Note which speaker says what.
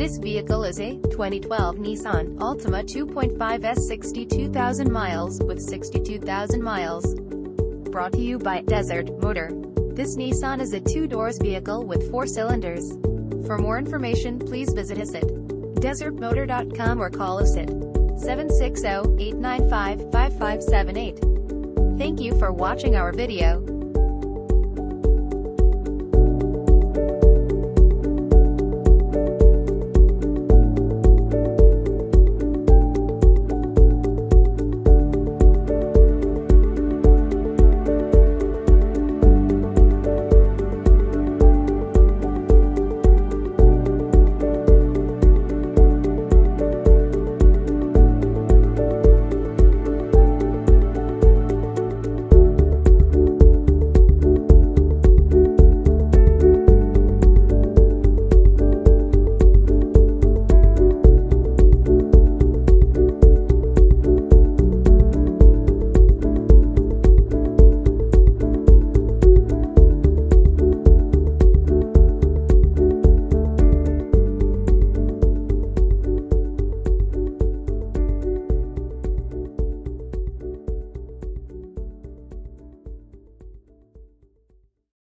Speaker 1: This vehicle is a 2012 Nissan Altima 2.5S 62,000 miles with 62,000 miles. Brought to you by Desert Motor. This Nissan is a two-doors vehicle with four cylinders. For more information, please visit us at desertmotor.com or call us at 760-895-5578. Thank you for watching our video.